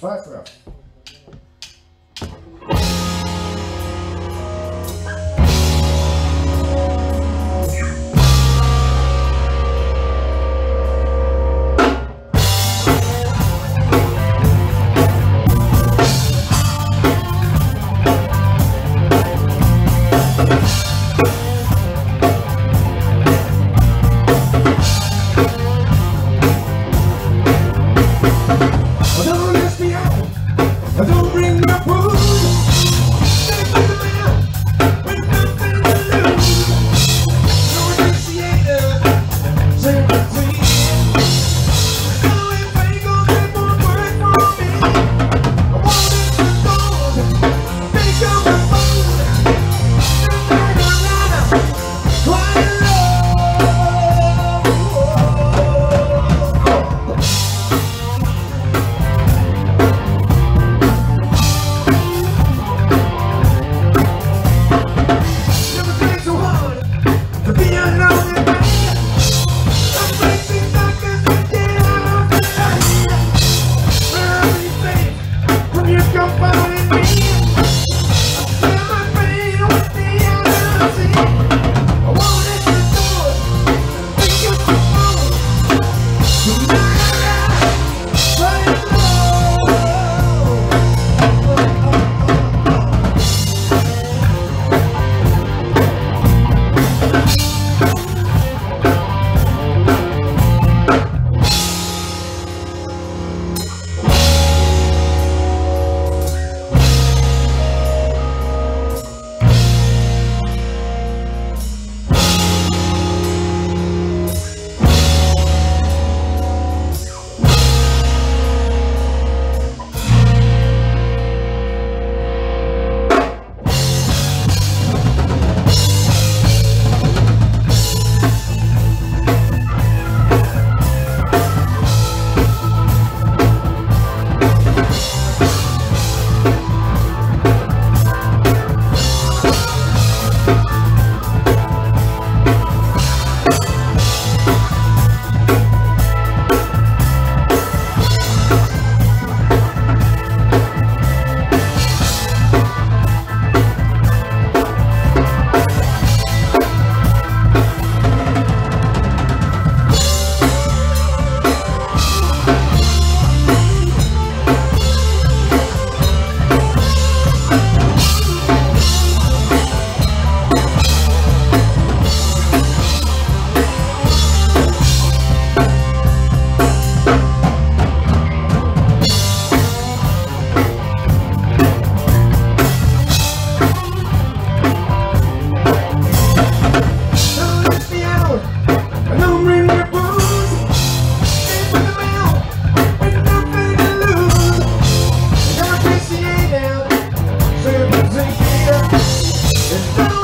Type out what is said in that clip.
Pfeiffer. Don't let Don't bring Bye. Should